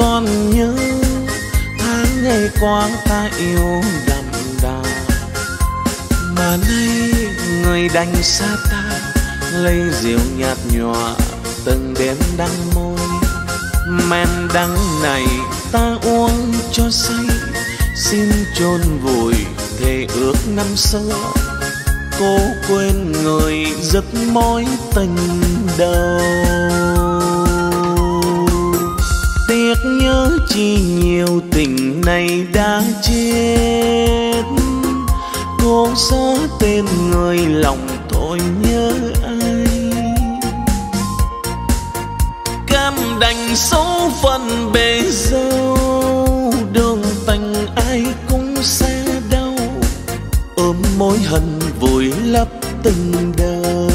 còn nhớ tháng ngày qua ta yêu đậm đà. Mà nay người đành xa ta, lấy rượu nhạt nhòa từng đêm đắng môi. Men đắng này ta uống cho say, xin chôn vùi thề ước năm xưa. Cố quên người giấc mối tình đầu. Khi nhiều tình này đã chết. Cô xóa tên người lòng thôi nhớ ai. Cam đành số phận bề dâu, đường tình ai cũng sẽ đau. Ôm mối hận vùi lấp tình đời.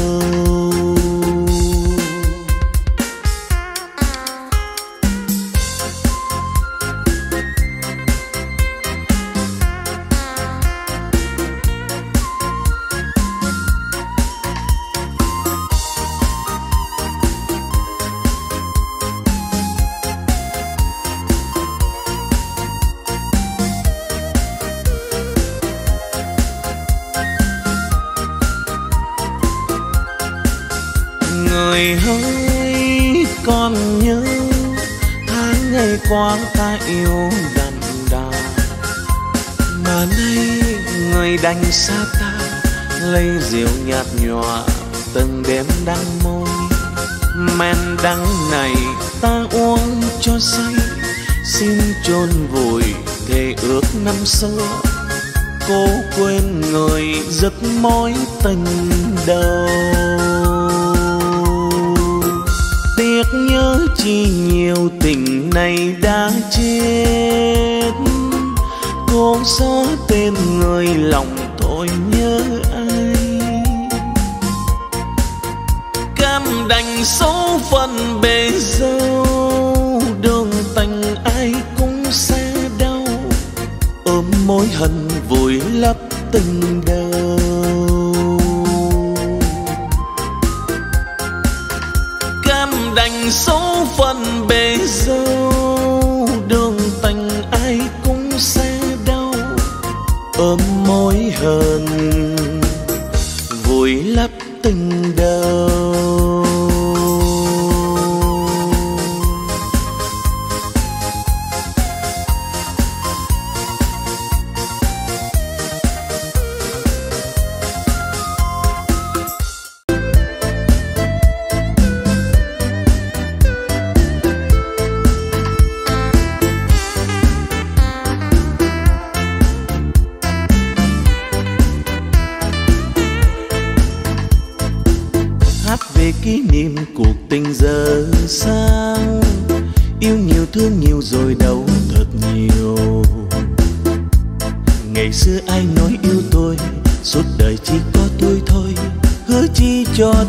Người hỡi, con nhớ tháng ngày qua ta yêu đậm đà. Mà nay người đành xa ta, lấy rượu nhạt nhòa từng đêm đắng môi. Men đắng này ta uống cho say, xin chôn vùi thề ước năm xưa. Cố quên người giấc mối tình đầu nhớ chi nhiều tình này đã chết. Cô xóa tên người lòng tôi nhớ ai. Cam đành số phận bề dâu, đường tình ai cũng sẽ đau. Ôm mối hận vùi lấp tình đời cam số phận bề dâu đường tình ai cũng sẽ đau. Ôm mối hận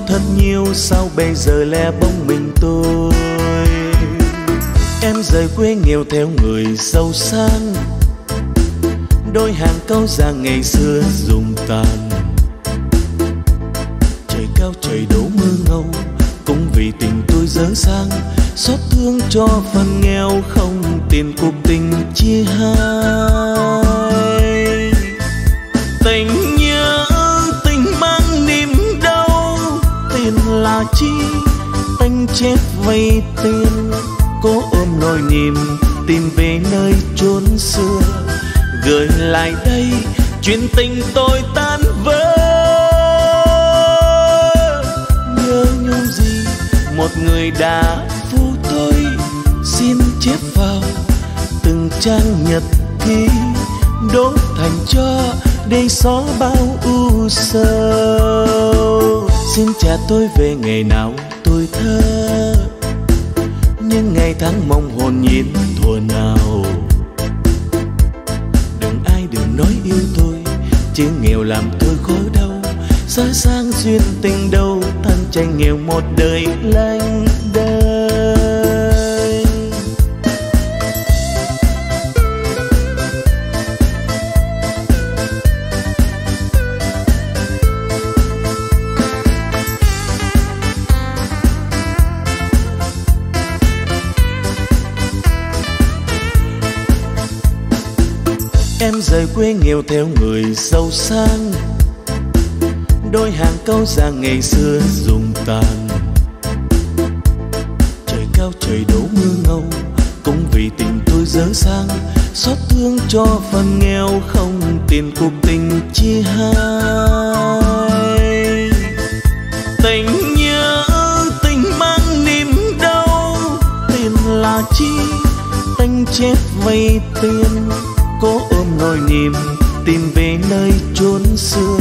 thật nhiều sao bây giờ lẻ bóng mình tôi? Em rời quê nghèo theo người giàu sang, đôi hàng câu già ngày xưa dùng tàn. Trời cao, trời đổ mưa ngâu, cũng vì tình tôi dở sang xót thương cho phần nghèo không tiền cuộc tình chia hai. Chi tình chết vay tiền cố ôm nỗi niềm tìm về nơi chốn xưa. Gửi lại lại đây, chuyện tình tôi tan vỡ. Nhớ nhung gì, một người đã phu tôi. Xin chép vào từng trang nhật ký. Đốt thành cho để xóa bao u sầu xin cha tôi về ngày nào tôi thơ. Những ngày tháng mong hồn nhiên thuở nào. Đừng ai đừng nói yêu tôi chứ nghèo làm tôi khổ đau. Xa sang duyên tình đâu tan tranh nghèo một đời lanh. Rời quê nghèo theo người giàu sang. Đôi hàng câu giang ngày xưa dùng tàn. Trời cao, trời đổ mưa ngâu, cũng vì tình tôi dở sang xót thương cho phần nghèo không tiền cuộc tình chia hai. Tình nhớ, tình mang niềm đau, tiền là chi, tanh chết vì tiền ngồi nỗi niềm, tìm về nơi chốn xưa.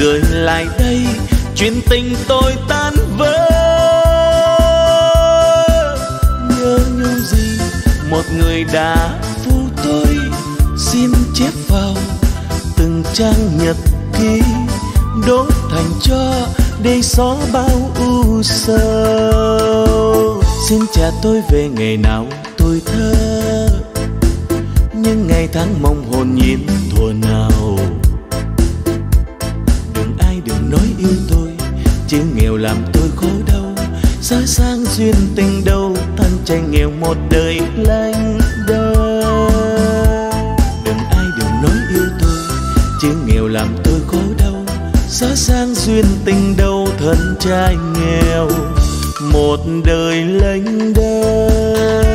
Gửi lại đây, chuyện tình tôi tan vỡ. Nhớ nhung gì một người đã phu tôi. Xin chép vào từng trang nhật ký, đốt thành cho để xóa bao u sầu. Xin cha tôi về ngày nào tôi thơ những ngày tháng mong hồn nhiên thuở nào. Đừng ai đừng nói yêu tôi chứ nghèo làm tôi khổ đau. Xa sang duyên tình đâu thân tranh nghèo một đời lanh đau. Đừng ai đừng nói yêu tôi chứ nghèo làm tôi khổ đau. Xa sang duyên tình đâu, thân trai nghèo một đời lạnh đau.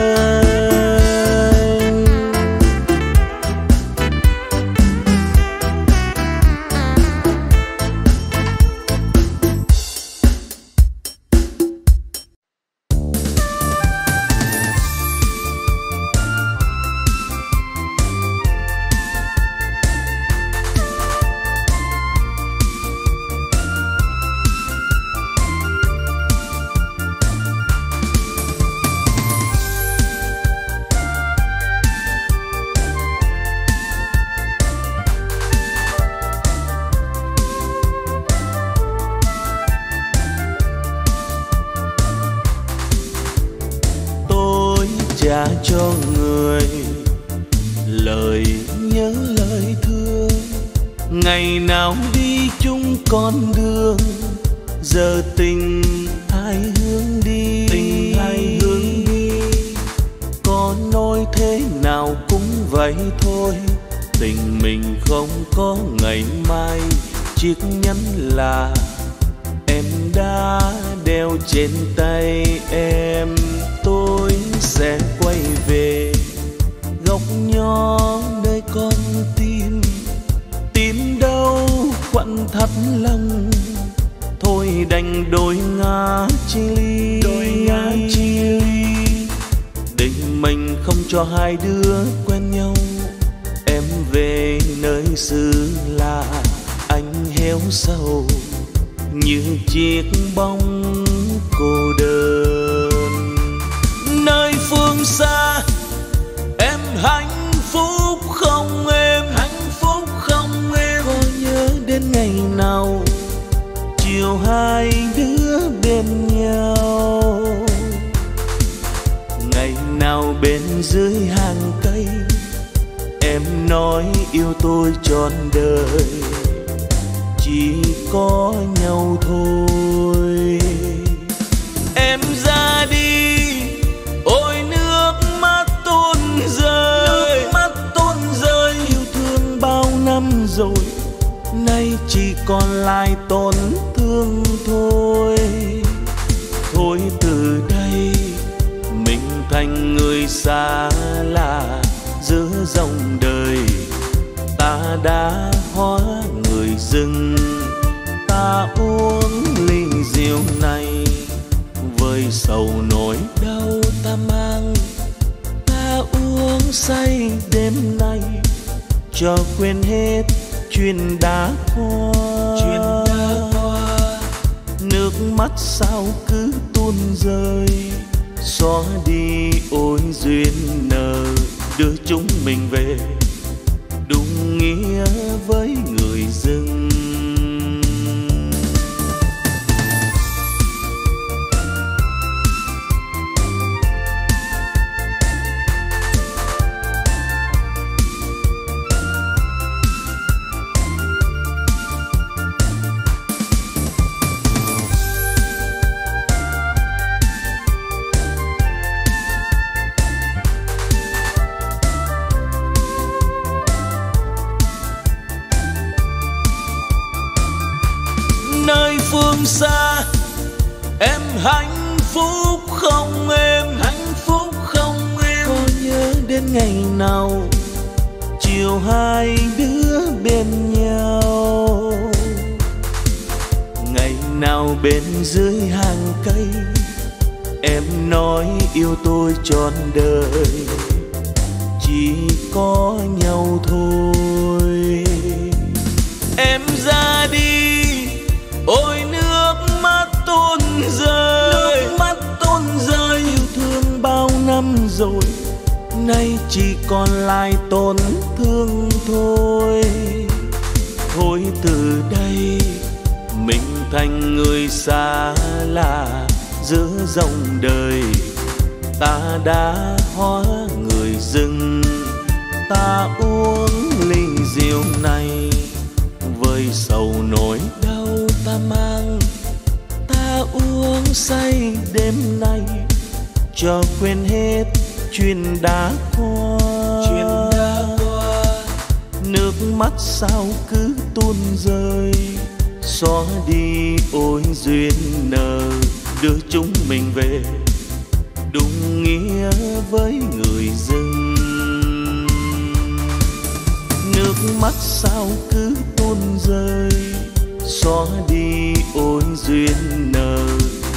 Trả cho người. Lời nhớ lời thương. Ngày nào đi chung con đường giờ tình ai hướng đi? Tình ai hướng đi? Có nói thế nào cũng vậy thôi. Tình mình không có ngày mai. Chiếc nhẫn là em đã đeo trên tay em tôi sẽ quay về. Góc nhỏ nơi con tim tim đâu quặn thắt lòng thôi đành đôi ngã chia ly đôi ngã chia ly. Định mình không cho hai đứa quen nhau. Em về nơi xứ là anh héo sầu như chiếc bóng hai đứa bên nhau. Ngày nào bên dưới hàng cây em nói yêu tôi trọn đời. Chỉ có nhau thôi. Em ra đi ôi nước mắt tuôn rơi. Nước mắt tuôn rơi. Yêu thương bao năm rồi nay chỉ còn lại tổn thôi. Thôi từ đây, mình thành người xa lạ giữa dòng đời. Ta đã hóa người rừng, ta uống ly rượu này. Với sầu nỗi đau ta mang, ta uống say đêm nay. Cho quên hết chuyện đã qua nước mắt sao cứ tuôn rơi. Xóa đi ôi duyên nợ, đưa chúng mình về. Đúng nghĩa với người dưng xa. Em hạnh phúc không em? Hạnh phúc không em? Có nhớ đến ngày nào chiều hai đứa bên nhau? Ngày nào bên dưới hàng cây em nói yêu tôi trọn đời? Chỉ có nhau thôi. Rồi, nay chỉ còn lại tổn thương thôi. Thôi từ đây, mình thành người xa lạ giữa dòng đời. Ta đã hóa người dưng ta uống ly rượu này. Với sầu nỗi đau ta mang, ta uống say đêm nay. Cho quên hết chuyện đã qua. Chuyện đã qua. Nước mắt sao cứ tuôn rơi. Xóa đi ôi duyên nợ đưa chúng mình về. Đúng nghĩa với người dưng nước mắt sao cứ tuôn rơi. Xóa đi ôi duyên nợ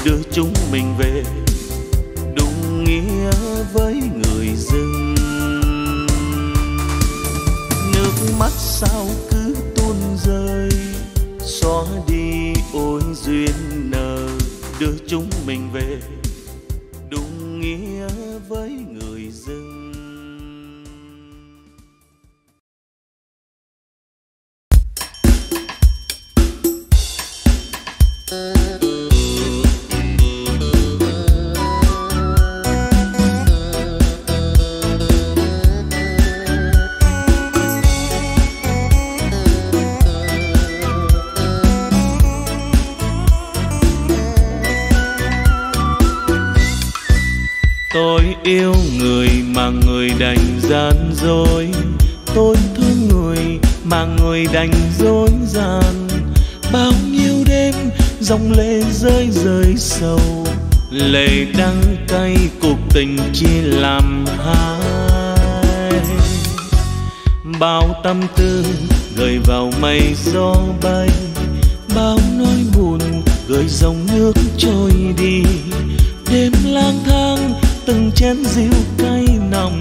đưa chúng mình về nghĩa với người rừng. Nước mắt sao cứ tuôn rơi, xóa đi ôi duyên nợ đưa chúng mình về. Dòng lệ rơi rơi sầu, lệ đắng cay cuộc tình chia làm hai. Bao tâm tư gửi vào mây gió bay, bao nỗi buồn gửi dòng nước trôi đi. Đêm lang thang từng chén rượu cay nồng,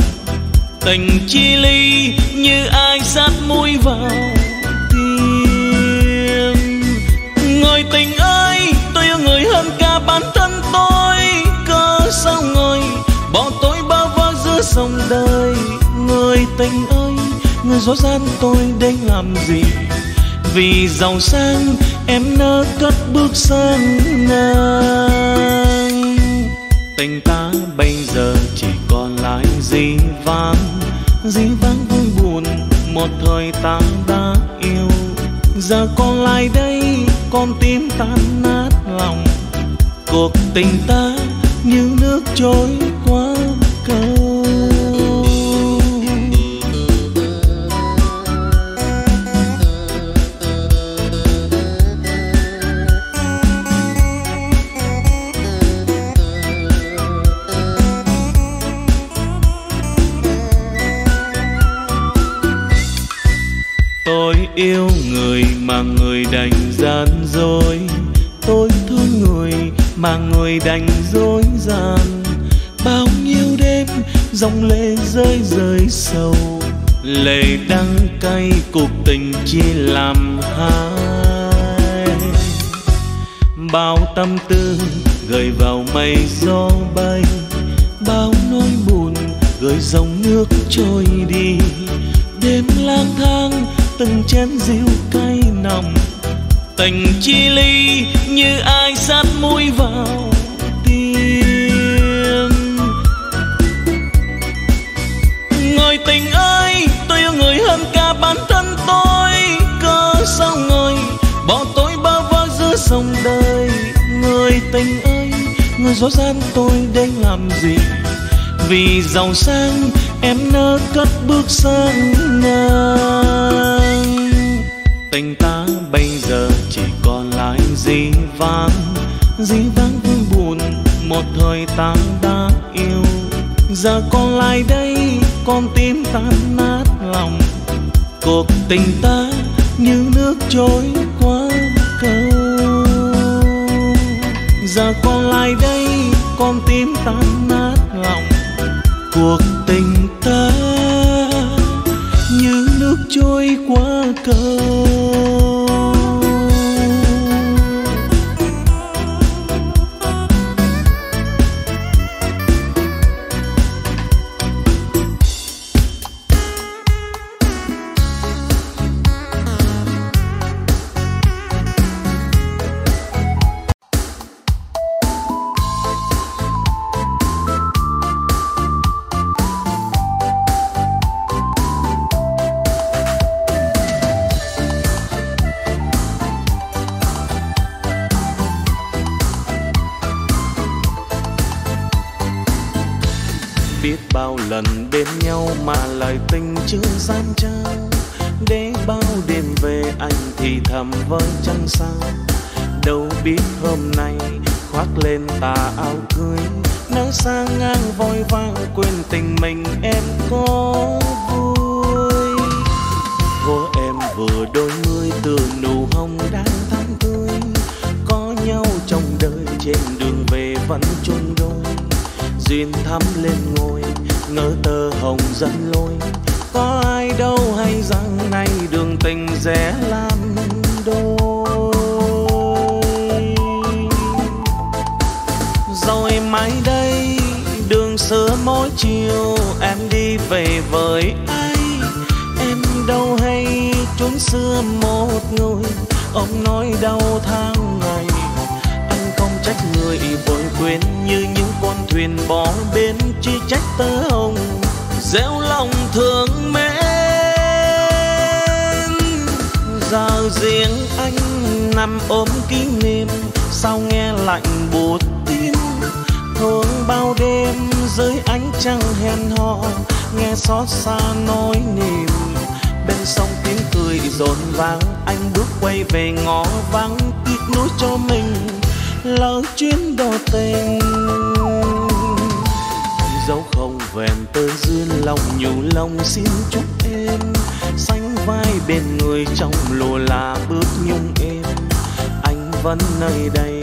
tình chia ly như ai dối gian tôi đến làm gì? Vì giàu sang, em nỡ cất bước sang ngang. Tình ta bây giờ chỉ còn lại dĩ vãng. Dĩ vãng vui buồn, một thời ta đã yêu. Giờ còn lại đây, con tim tan nát lòng. Cuộc tình ta như nước trôi lệ đắng cay, cuộc tình chia làm hai. Bao tâm tư gửi vào mây gió bay, bao nỗi buồn gửi dòng nước trôi đi. Đêm lang thang, từng chén rượu cay nồng, tình chi ly như ai sát mũi vào. Sông đời, người tình ơi, người dối gian tôi đây làm gì? Vì giàu sang, em nỡ cất bước sang ngang. Tình ta bây giờ chỉ còn lại dĩ vãng dĩ vãng vui buồn, một thời ta đã yêu. Giờ còn lại đây, con tim tan nát lòng. Cuộc tình ta như nước trôi qua cầu giờ còn lại đây, con tim tan nát lòng. Cuộc tình ta như nước trôi qua cầu chưa gian trao để bao đêm về anh thì thầm với trăng sao. Đâu biết hôm nay khoác lên tà áo cưới nắng sang ngang vội vàng quên tình mình em có vui. Vô em vừa đôi mươi từ nụ hồng đang thắm tươi, có nhau trong đời trên đường về vẫn chung đôi. Duyên thắm lên ngôi, ngỡ tơ hồng dẫn lối có ai đâu hay rằng nay đường tình rẽ làm đôi. Rồi mai đây, đường xưa mỗi chiều em đi về với ai? Em đâu hay chốn xưa một người? Ông nói đau tháng ngày, anh không trách người vội quên như những con thuyền bỏ bên chỉ trách tớ hồng gieo lòng thương mến. Giờ riêng anh nằm ôm kỷ niệm, sao nghe lạnh buốt tim. Thương bao đêm dưới ánh trăng hẹn hò, nghe xót xa nỗi niềm. Bên sông tiếng cười rộn vang, anh bước quay về ngõ vắng, tiếc nuối cho mình lỡ chuyến đò tình dấu không vẹn tơ duyên lòng, nhủ lòng xin chúc em sánh vai bên người trong lùa là bước nhung em. Anh vẫn nơi đây,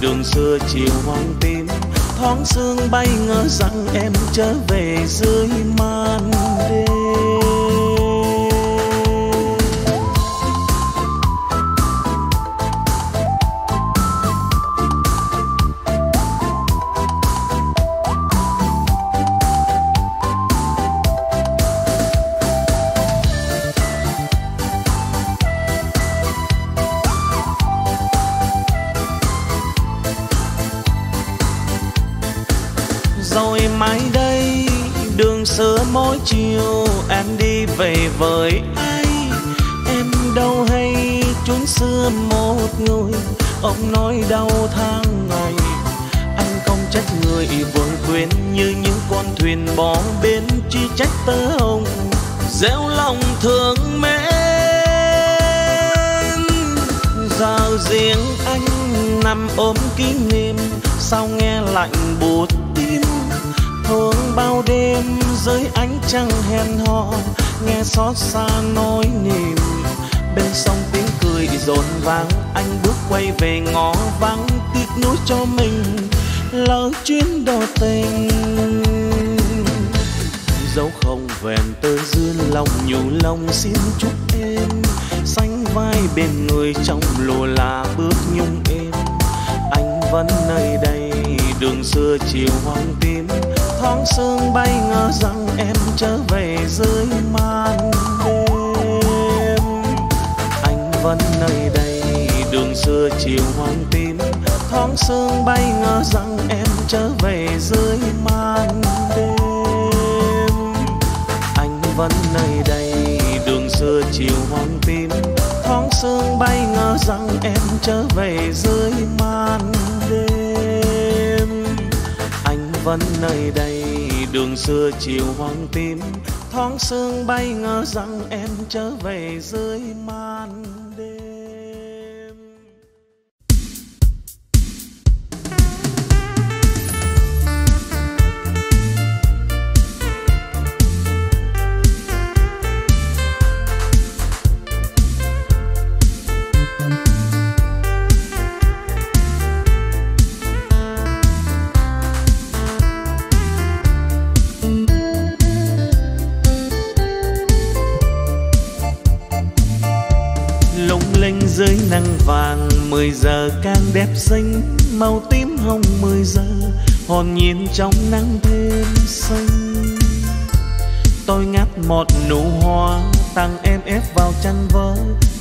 đường xưa chiều hoang tim, thoáng sương bay ngỡ rằng em trở về dưới màn đêm. Chiều em đi về với ai? Em đâu hay chốn xưa một người? Ông nói đau tháng ngày. Anh không trách người vội quên như những con thuyền bỏ bên chỉ trách tơ hồng gieo lòng thương mến. Giờ riêng anh nằm ôm kỷ niệm, sao nghe lạnh buốt thương bao đêm dưới ánh trăng hẹn hò, nghe xót xa nỗi niềm. Bên sông tiếng cười rộn vang, anh bước quay về ngõ vắng, tiếc nuối cho mình, lỡ chuyến đò tình. Dấu không vẹn tơ duyên lòng, nhủ lòng xin chúc em xanh vai bên người trong lùa là bước nhung êm anh vẫn nơi đây, đường xưa chiều hoang tim thoáng sương bay ngờ rằng em trở về dưới màn đêm. Anh vẫn nơi đây, đường xưa chiều hoàng tím thoáng sương bay ngờ rằng em trở về dưới màn đêm. Anh vẫn nơi đây, đường xưa chiều hoàng tím thoáng sương bay ngờ rằng em trở về dưới màn vẫn nơi đây. Đường xưa chiều hoang tim thoáng sương bay ngỡ rằng em trở về dưới màn. Mười giờ càng đẹp xanh màu tím hồng mười giờ, hồn nhiên trong nắng thêm xanh. Tôi ngắt một nụ hoa, tặng em ép vào chăn vỡ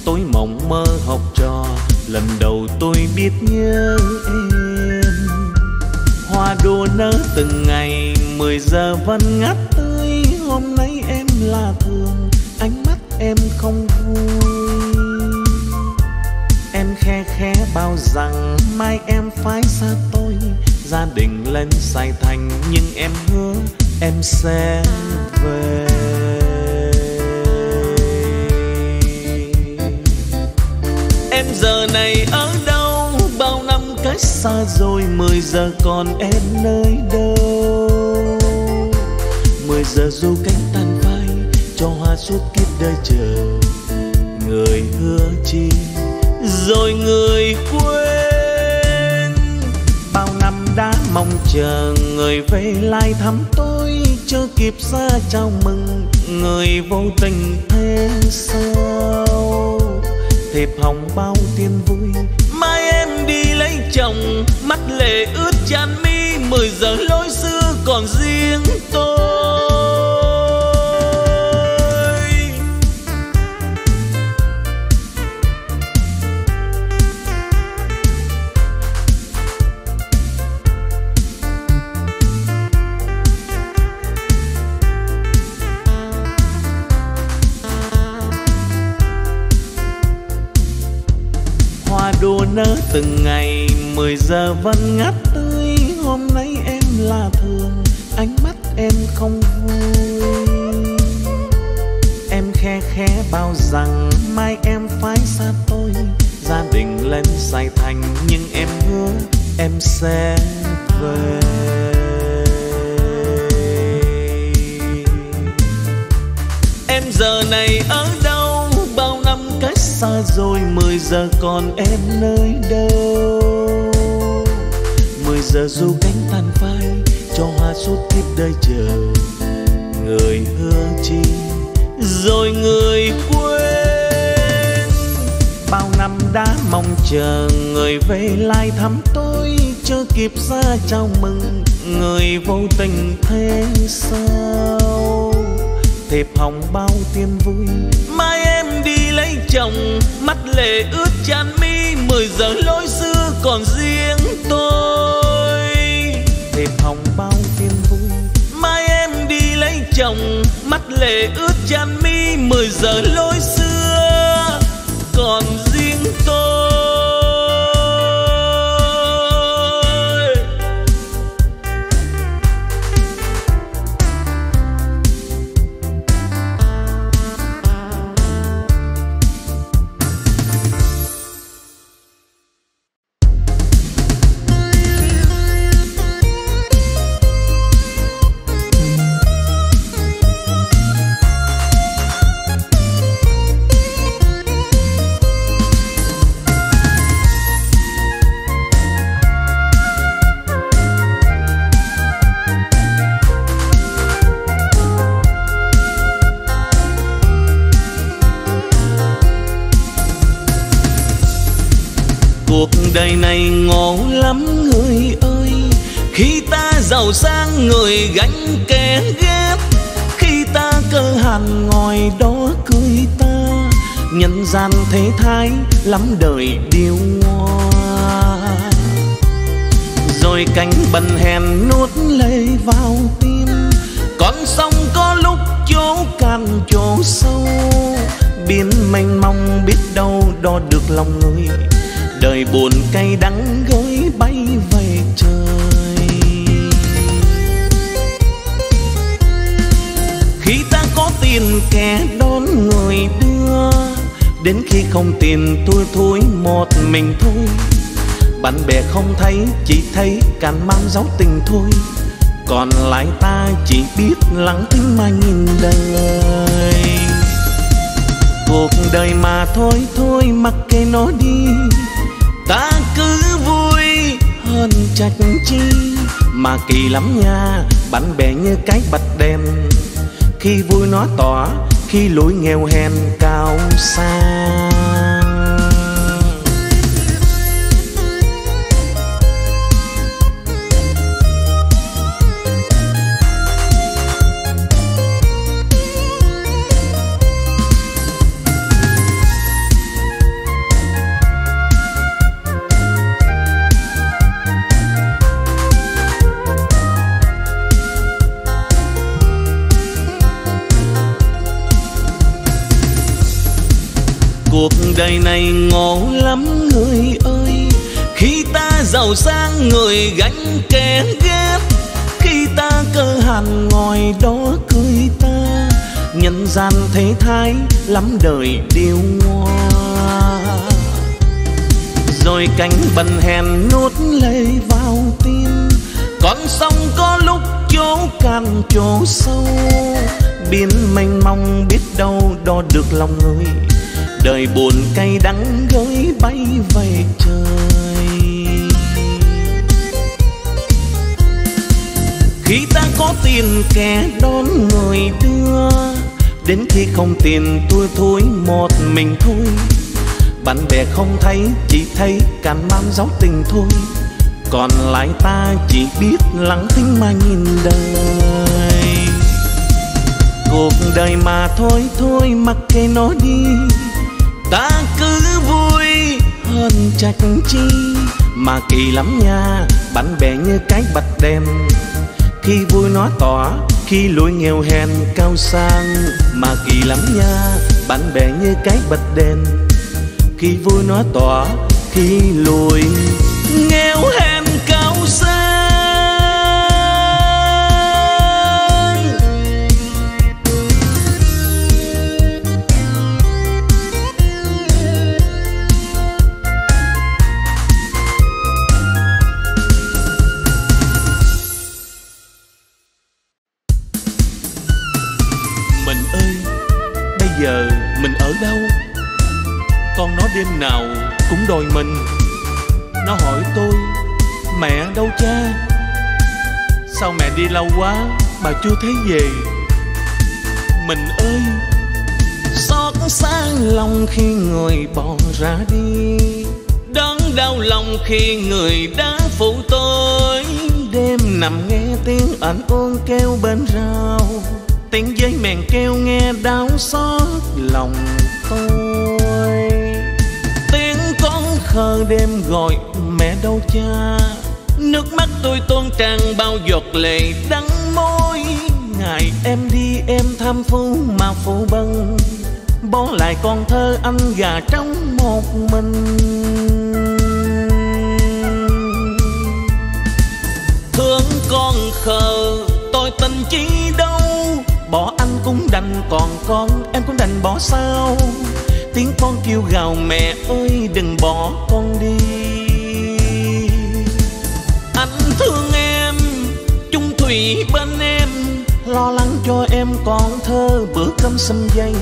tôi mộng mơ học trò, lần đầu tôi biết nhớ em. Hoa đua nở từng ngày, mười giờ vẫn ngắt tươi, hôm nay em là thường, ánh mắt em không vui khe khẽ bao rằng, mai em phải xa tôi, gia đình lên Sài Thành, nhưng em hứa em sẽ về. Em giờ này ở đâu? Bao năm cách xa rồi, mười giờ còn em nơi đâu? Mười giờ du cánh tan vai cho hoa suốt kiếp đời chờ, người hứa chi rồi người quên. Bao năm đã mong chờ người về lại thăm tôi, chưa kịp ra chào mừng người vô tình thế sao. Thiệp hồng bao tiền vui, mai em đi lấy chồng. Mắt lệ ướt chan mi, mười giờ lối xưa còn riêng tôi. Nỡ từng ngày. Mười giờ vẫn ngắt tươi, hôm nay em là thường, ánh mắt em không vui. Em khe khẽ bao rằng, mai em phải xa tôi, gia đình lên Sài Thành, nhưng em hứa em sẽ về. Em giờ này ở xa rồi, mười giờ còn em nơi đâu? Mười giờ du cánh tàn phai, cho hoa suốt kiếp đời chờ. Người hứa chi, rồi người quên. Bao năm đã mong chờ, người về lại thăm tôi. Chưa kịp ra chào mừng, người vô tình thế sao? Thiệp hồng bao tiên vui lấy chồng mắt lệ ướt chan mi, mười giờ lối xưa còn riêng tôi. Thêm hồng bao thêm vui, mai em đi lấy chồng, mắt lệ ướt chan mi, mười giờ lối xưa còn riêng tôi. Cuộc đời này ngộ lắm người ơi. Khi ta giàu sang người gánh kẻ ghét khi ta cơ hàn ngồi đó cười ta, nhân gian thế thái lắm đời điêu ngoa. Rồi cánh bần hèn nuốt lấy vào tim con sông có lúc chỗ cạn chỗ sâu. Biến mênh mông biết đâu đo được lòng người đời buồn cay đắng gối bay về trời. Khi ta có tiền, kẻ đón người đưa. Đến khi không tiền, tôi thối một mình thôi. Bạn bè không thấy, chỉ thấy càn mang dấu tình thôi. Còn lại ta chỉ biết lắng thinh mà nhìn đời. Cuộc đời mà thôi thôi mặc kệ nó đi ta cứ vui hơn trách chi. Mà kỳ lắm nha, bạn bè như cái bạch đèn. Khi vui nó tỏa, khi lối nghèo hèn cao sang đời này ngộ lắm người ơi. Khi ta giàu sang, người gánh kẻ ghét. Khi ta cơ hàn, ngồi đó cười ta. Nhân gian thế thái, lắm đời điều ngoa. Rồi cánh bần hèn nuốt lấy vào tim con sông có lúc chỗ cạn, chỗ sâu. Biến mênh mông, biết đâu đo được lòng người đời buồn cay đắng gối bay vầy trời. Khi ta có tiền, kẻ đón người đưa, đến khi không tiền tôi thối một mình thôi. Bạn bè không thấy, chỉ thấy càn mang dấu tình thôi. Còn lại ta chỉ biết lắng thinh mà nhìn đời. Cuộc đời mà thôi thôi, mặc kệ nó đi ta cứ vui, hơn trách chi. Mà kỳ lắm nha, bạn bè như cái bạch đèn. Khi vui nó tỏa, khi lối nghèo hèn cao sang. Mà kỳ lắm nha, bạn bè như cái bạch đèn. Khi vui nó tỏa, khi lùi nghèo hèn. Bà chưa thấy về. Mình ơi, xót xa lòng khi người bỏ ra đi. Đớn đau lòng khi người đã phụ tôi. Đêm nằm nghe tiếng ảnh ôn kêu bên rào. Tiếng dây mèn kêu nghe đau xót lòng tôi. Tiếng con khờ đêm gọi mẹ đâu cha nước mắt tôi tuôn tràn bao giọt lệ đắng môi. Ngày em đi, em tham phú mà phụ bần bỏ lại con thơ anh gà trống một mình. Thương con khờ, tôi tình chi đâu? Bỏ anh cũng đành, còn con em cũng đành bỏ sao? Tiếng con kêu gào mẹ ơi, đừng bỏ con đi. Thủy bên em. Lo lắng cho em còn thơ, bữa cơm xâm dây.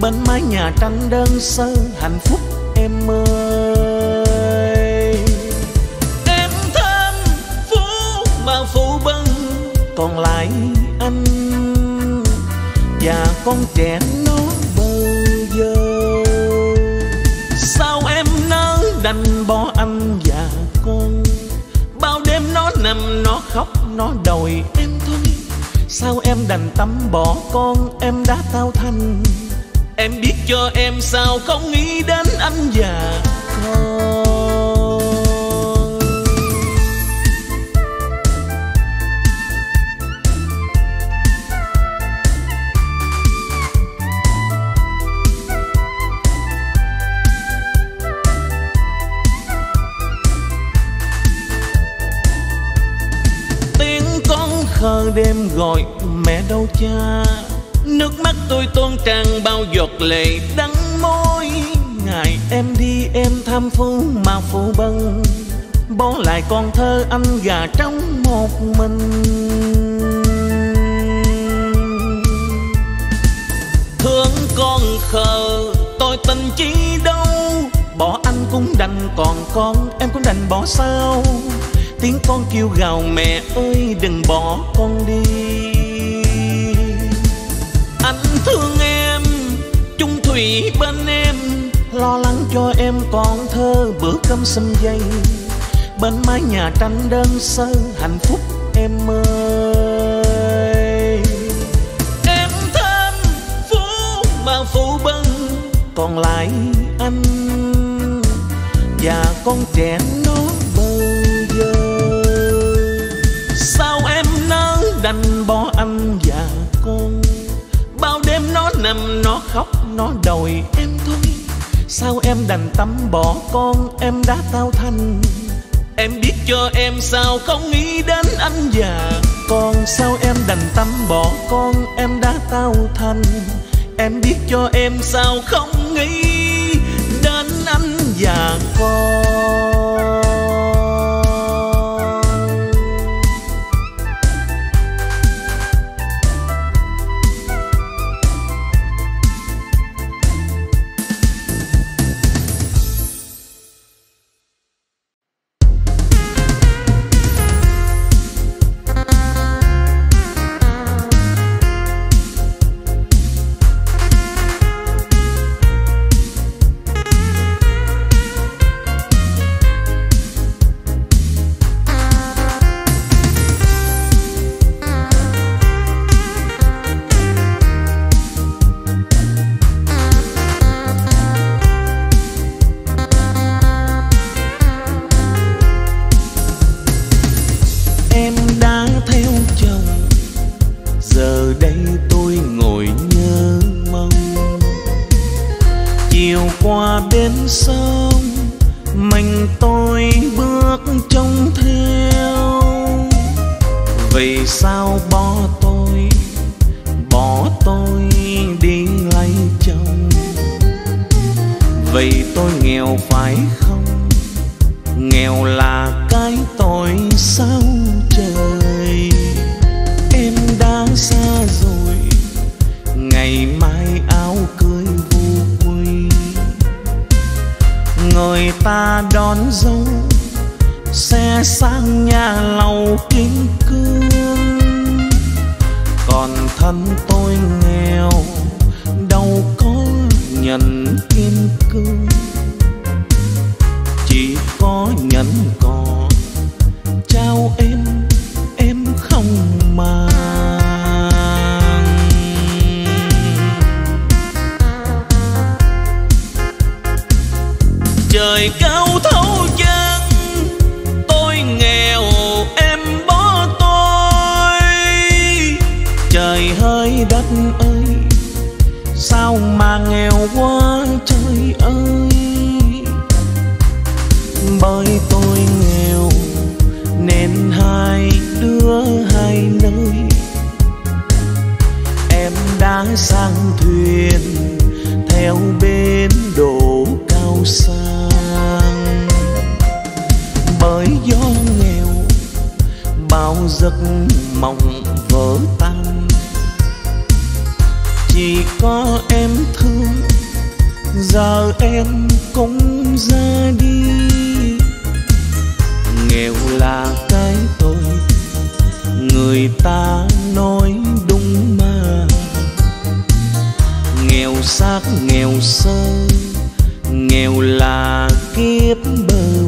Bên mái nhà tranh đơn sơ, hạnh phúc em ơi. Em thơm phú mà phụ bân còn lại anh và con trẻ nó bơ vơ. Sao em nỡ đành bỏ anh? Nó đòi em thôi. Sao em đành tắm bỏ con em đã tao thành? Em biết cho em sao không nghĩ đến anh và con đêm gọi, mẹ đâu cha? Nước mắt tôi tuôn tràn bao giọt lệ đắng môi. Ngày em đi, em tham phú mà phụ bần Bỏ lại con thơ anh gà trong một mình. Thương con khờ, tôi tình chi đâu? Bỏ anh cũng đành còn con, em cũng đành bỏ sao? Tiếng con kêu gào mẹ ơi, đừng bỏ con đi. Anh thương em, chung thủy bên em, lo lắng cho em còn thơ bữa cơm xâm dây. Bên mái nhà tranh đơn sơ, hạnh phúc em ơi. Em thêm phú mà phụ bân còn lại anh và con trẻ nó đành bỏ anh và con. Bao đêm nó nằm, nó khóc, nó đòi em thôi. Sao em đành tắm bỏ con, em đã tao thành? Em biết cho em sao không nghĩ đến anh và con. Sao em đành tắm bỏ con, em đã tao thành? Em biết cho em sao không nghĩ đến anh và con. đón dâu xe sang nhà lầu kinh cương. Còn thân tôi nghèo, đâu có nhận kim cương. Chỉ có nhận cò trao em em không mà trời cao thơ giấc mộng vỡ tan. Chỉ có em thương giờ em cũng ra đi. Nghèo là cái tôi, người ta nói đúng mà. Nghèo xác nghèo sơ, nghèo là kiếp bờ.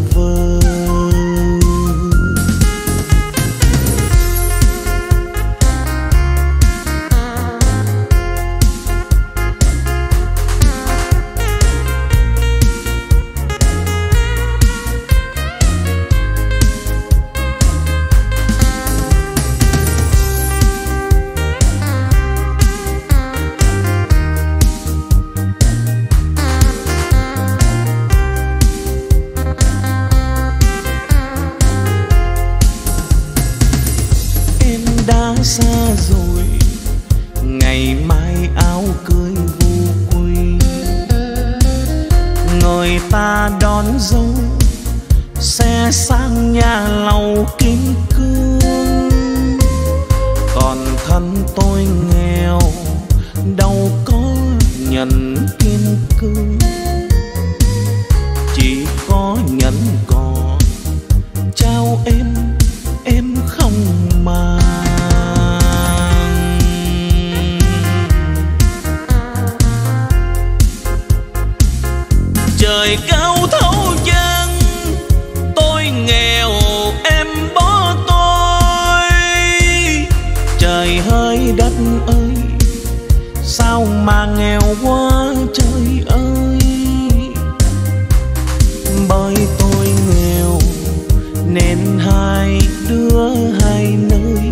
trời đất ơi, sao mà nghèo quá trời ơi? Bởi tôi nghèo nên hai đứa hai nơi.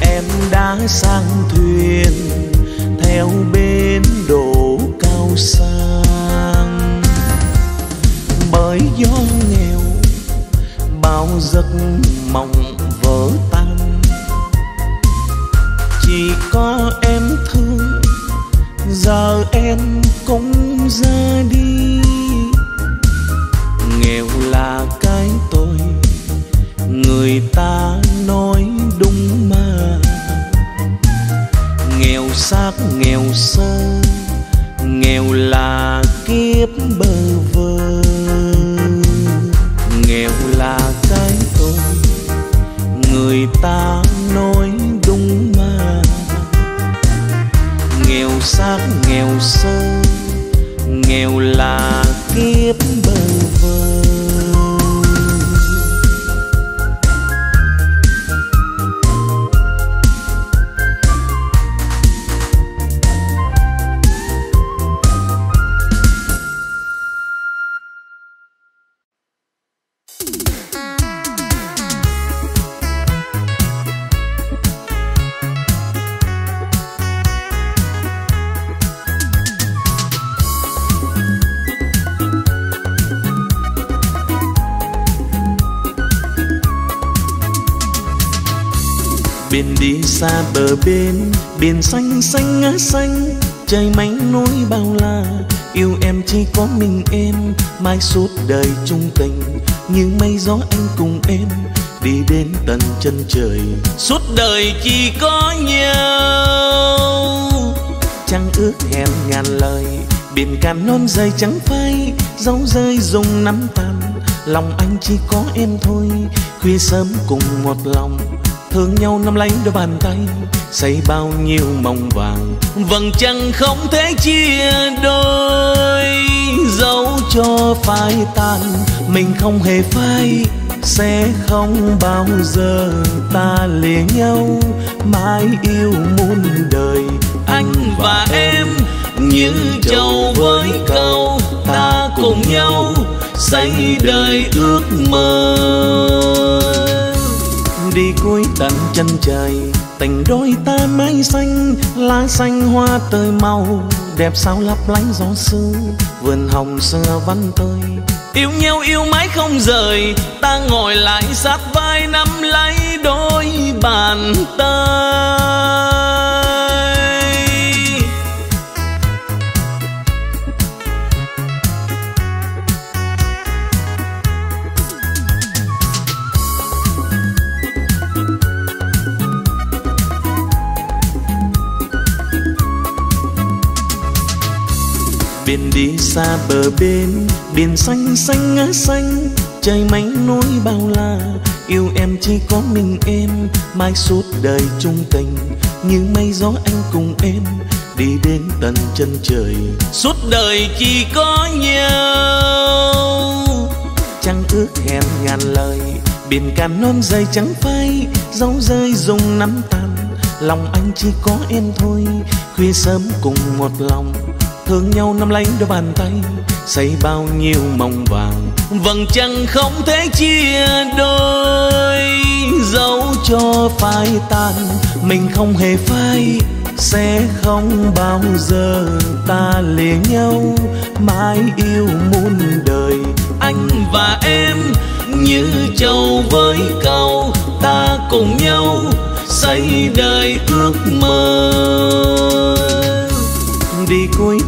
Em đã sang thuyền theo bên đồ cao sang. Bởi gió nghèo, bao giấc mơ em cũng ra đi. Nghèo là cái tôi, người ta nói đúng mà. Nghèo xác nghèo sơ, nghèo là xa bờ bên, biển xanh xanh ngã xanh, trời mảnh núi bao la. Yêu em chỉ có mình em mai suốt đời chung tình. Như mây gió anh cùng em, đi đến tận chân trời. Suốt đời chỉ có nhau. Chẳng ước hẹn ngàn lời, biển cạn non dày trắng phai, dấu rơi dùng nắm tàn lòng anh chỉ có em thôi, khuya sớm cùng một lòng thương nhau nắm lấy đôi bàn tay xây bao nhiêu mong vàng. Vầng trăng không thể chia đôi, dẫu cho phai tan, mình không hề phai, sẽ không bao giờ ta lìa nhau. Mãi yêu muôn đời, anh và em, như châu với câu, ta cùng nhau xây đời ước mơ đi cuối tận chân trời. Tình đôi ta mái xanh, lá xanh hoa tươi màu, đẹp sao lấp lánh gió sương vườn hồng xưa văn tươi. Yêu nhau yêu mãi không rời, ta ngồi lại sát vai nắm lấy đôi bàn tay. Xa bờ bên biển xanh xanh ngã xanh trời mảnh núi bao la. Yêu em chỉ có mình em mai suốt đời chung tình. Như mây gió anh cùng em đi đến tận chân trời. Suốt đời chỉ có nhau. Chẳng ước hẹn ngàn lời biển cả non dày trắng phai dấu rơi dùng nắm tàn lòng anh chỉ có em thôi khuya sớm cùng một lòng thương nhau nắm lấy đôi bàn tay, xây bao nhiêu mong vàng. Vầng trăng không thể chia đôi, dẫu cho phai tan. Mình không hề phai, sẽ không bao giờ ta lìa nhau. Mãi yêu muôn đời, anh và em như châu với câu ta cùng nhau xây đời ước mơ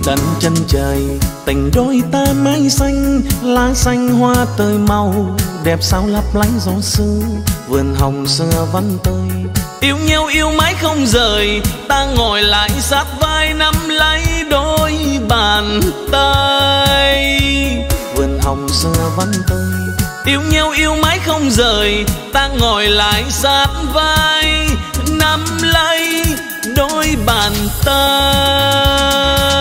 đắn chân trời, tình đôi ta mái xanh, lá xanh hoa tươi màu, đẹp sao lấp lánh gió xưa, vườn hồng xưa vẫn tươi. Yêu nhau yêu mãi không rời, ta ngồi lại sát vai nắm lấy đôi bàn tay. Vườn hồng xưa vẫn tươi, yêu nhau yêu mãi không rời, ta ngồi lại sát vai nắm lấy đôi bàn tay.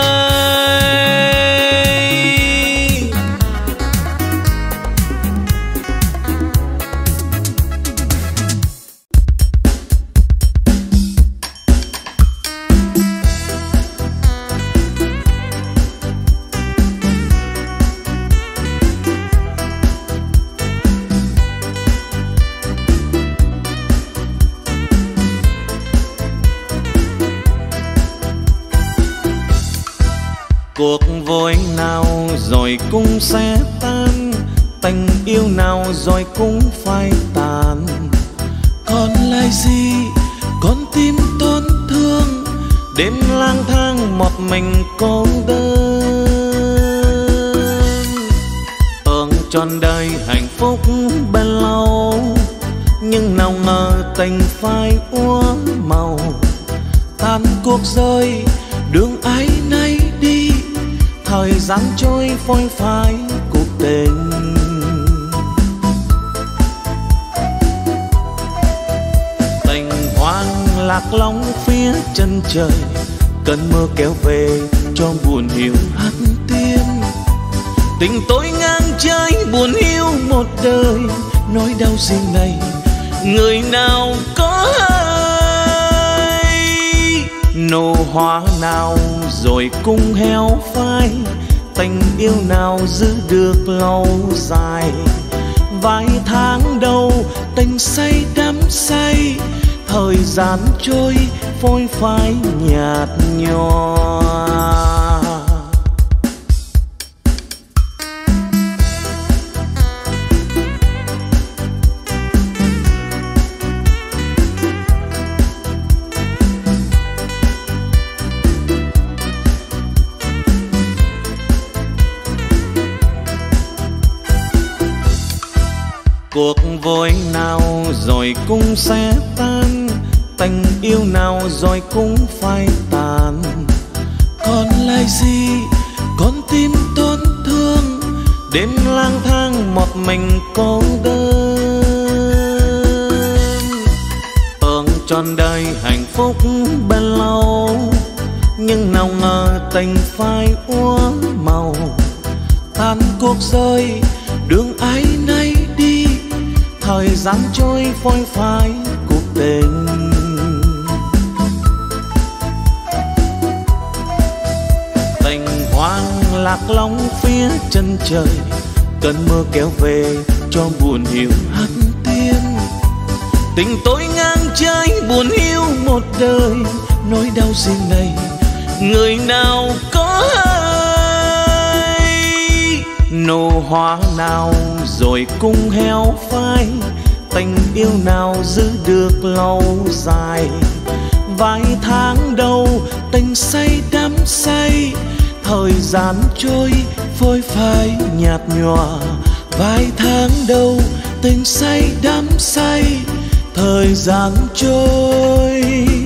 Đêm lang thang một mình cô đơn. Tưởng trọn đời hạnh phúc bên lâu, nhưng nào ngờ tình phai úa màu. Tan cuộc rơi, đường ai nay đi, thời gian trôi phôi phai cuộc tình. Tình hoang lạc long phía chân trời, cơn mưa kéo về cho buồn hiểu hắt tim tình tôi ngang trái buồn yêu một đời, nỗi đau riêng này người nào có hay? Nụ hoa nào rồi cũng heo phai, tình yêu nào giữ được lâu dài? Vài tháng đầu tình say đắm say, thời gian trôi phôi phai nhạt nhòa. Cuộc vội nào rồi cũng sẽ tan tình yêu nào rồi cũng phai tàn. Còn lại gì? Con tim tổn thương. Đêm lang thang một mình cô đơn. Tưởng tròn đời hạnh phúc bên lâu, nhưng nào ngờ tình phai úa màu. Tan cuộc rơi đường ai nay đi, thời gian trôi phôi phai cuộc tình. Lạc long phía chân trời. Cơn mưa kéo về cho buồn hiểu hắt tiên tình tôi ngang trái buồn yêu một đời. Nỗi đau riêng này, người nào có hay? Nụ hoa nào rồi cung heo phai. Tình yêu nào giữ được lâu dài? Vài tháng đầu tình say đắm say thời gian trôi, phôi phai nhạt nhòa. Vài tháng đầu, tình say đắm say, thời gian trôi.